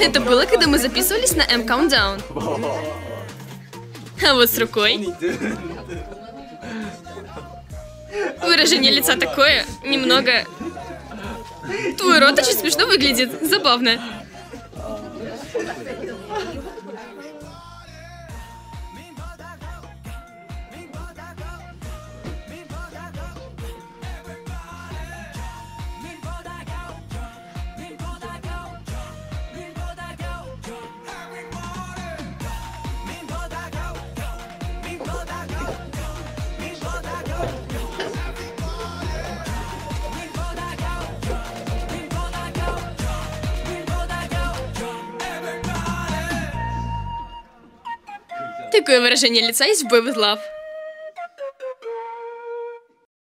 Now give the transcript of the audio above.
Это было, когда мы записывались на M Countdown. А вот с рукой. Выражение лица такое, немного... Твой рот очень смешно выглядит. Забавно. Такое выражение лица есть в Boy With Love.